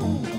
you.